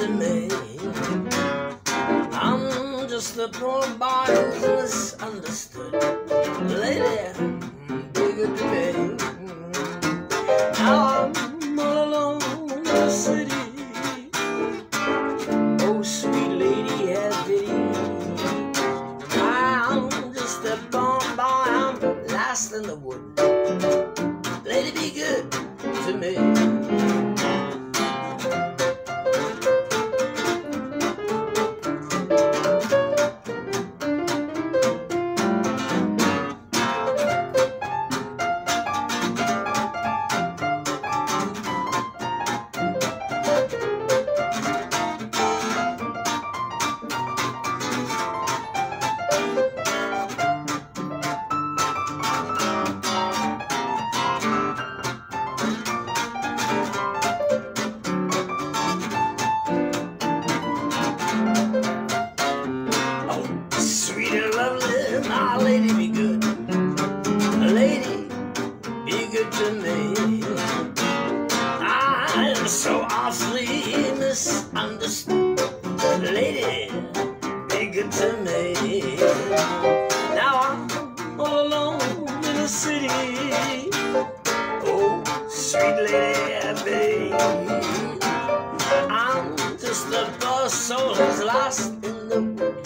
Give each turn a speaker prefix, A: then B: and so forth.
A: to me. I'm just a poor boy who's misunderstood. Lady, Be good to me. Now I'm all alone in the city. Oh, sweet lady, have pity. I'm just a poor boy, I'm last in the wood. Lady, be good to me. Lovely, my lady, be good. Lady, be good to me. I'm so awfully misunderstood. Lady, be good to me. Now I'm all alone in the city. Oh, sweet lady, baby. I'm just a lost soul who's lost in the.